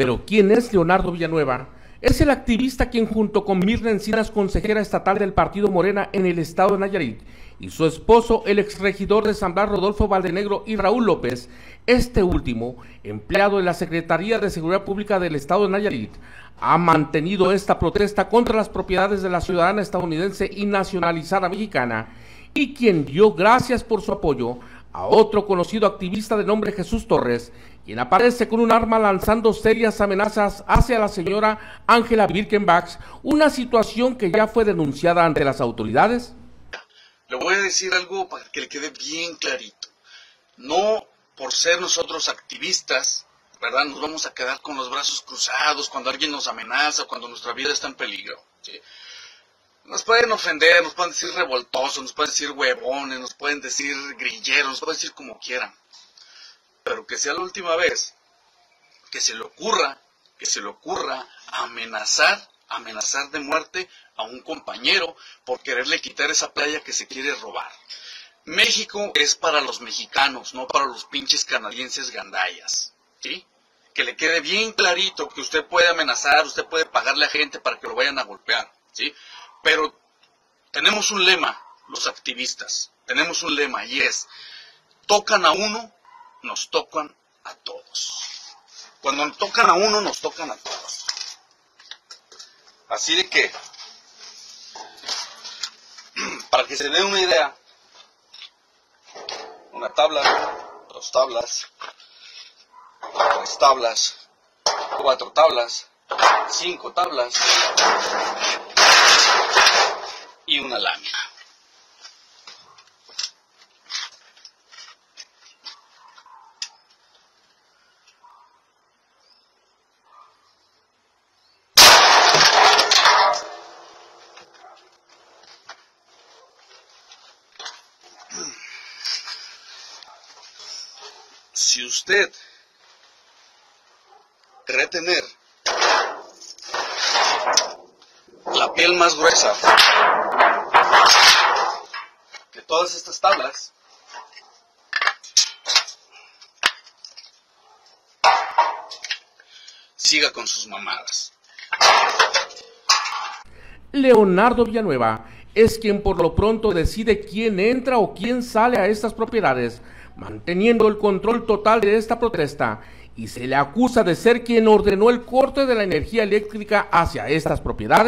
Pero ¿quién es Leonardo Villanueva? Es el activista quien junto con Mirna Encinas, consejera estatal del Partido Morena en el estado de Nayarit, y su esposo, el exregidor de San Blas, Rodolfo Valdenegro y Raúl López, este último, empleado de la Secretaría de Seguridad Pública del estado de Nayarit, ha mantenido esta protesta contra las propiedades de la ciudadana estadounidense y nacionalizada mexicana, y quien dio gracias por su apoyo a otro conocido activista de nombre Jesús Torres, quien aparece con un arma lanzando serias amenazas hacia la señora Ángela Birkenbach, una situación que ya fue denunciada ante las autoridades. Le voy a decir algo para que le quede bien clarito. No por ser nosotros activistas, ¿verdad? Nos vamos a quedar con los brazos cruzados cuando alguien nos amenaza, cuando nuestra vida está en peligro. Nos pueden ofender, nos pueden decir revoltosos, nos pueden decir huevones, nos pueden decir grilleros, nos pueden decir como quieran. Pero que sea la última vez que se le ocurra, que se le ocurra amenazar, amenazar de muerte a un compañero por quererle quitar esa playa que se quiere robar. México es para los mexicanos, no para los pinches canadienses gandallas. ¿Sí? Que le quede bien clarito que usted puede amenazar, usted puede pagarle a gente para que lo vayan a golpear. ¿Sí? Pero tenemos un lema, los activistas, tenemos un lema y es, tocan a uno, nos tocan a todos. Cuando tocan a uno, nos tocan a todos. Así de que, para que se den una idea, una tabla, dos tablas, tres tablas, cuatro tablas, cinco tablas, y una lámina. Si usted cree tener la piel más gruesa que todas estas tablas siga con sus mamadas. Leonardo Villanueva es quien por lo pronto decide quién entra o quién sale a estas propiedades, manteniendo el control total de esta protesta y se le acusa de ser quien ordenó el corte de la energía eléctrica hacia estas propiedades.